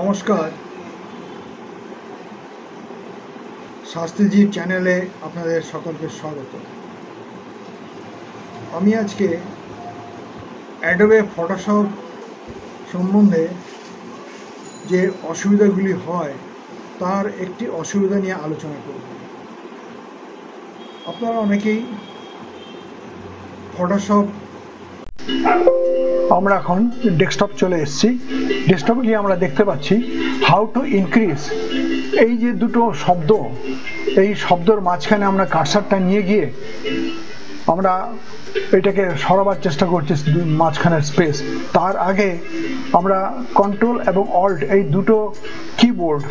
নমস্কার। শাস্ত্রীজির চ্যানেলে আপনাদের সকলকে স্বাগত। আমি আজকে অ্যাডোবে ফটোশপ সম্বন্ধে যে অসুবিধাগুলি হয়, তার একটি অসুবিধা নিয়ে আলোচনা করব। আপনারা অনেকেই ফটোশপ আমরা এখন ডেস্কটপ চলে এসেছি। ডেস্কটপে গিয়ে আমরা দেখতে পাচ্ছি হাউ টু ইনক্রিজ এই যে দুটো শব্দ, এই শব্দর মাঝখানে আমরা কারসারটা নিয়ে গিয়ে আমরা এটাকে সরাবার চেষ্টা করছি মাঝখানের স্পেস তার আগে আমরা কন্ট্রোল এবং অল্ট এই দুটো কিবোর্ড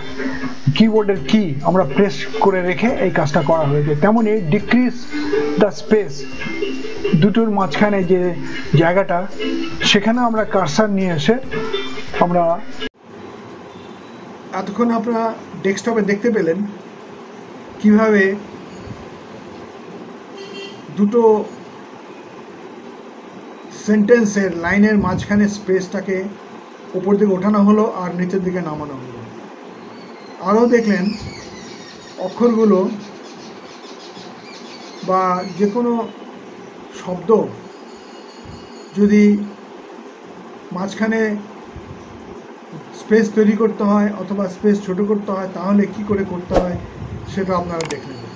কিবোর্ডের কি আমরা প্রেস করে রেখে এই কাজটা করা হয়েছে। তেমনই ডিক্রিজ দ্য স্পেস দুটোর মাঝখানে যে জায়গাটা, সেখানে আমরা কারসার নিয়ে এসে আমরা এতক্ষণ আপনারা ডেস্কটপে দেখতে পেলেন কীভাবে দুটো সেন্টেন্সের লাইনের মাঝখানে স্পেসটাকে ওপর দিকে ওঠানো হলো আর নিচের দিকে নামানো হলো। আরও দেখলেন অক্ষরগুলো বা যে কোনো শব্দ। যদি মাঝখানে স্পেস তৈরি করতে হয় অথবা স্পেস ছোট করতে হয়, তাহলে কি করে করতে হয় সেটা আপনারা দেখে নেবেন।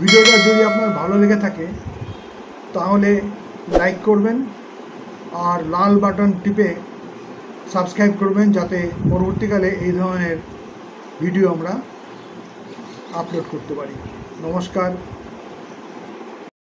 ভিডিওটা যদি আপনার ভালো লেগে থাকে, তাহলে লাইক করবেন আর লাল বাটন টিপে সাবস্ক্রাইব করবেন যাতে পরবর্তীকালে এই ধরনের ভিডিও আমরা আপলোড করতে পারি। নমস্কার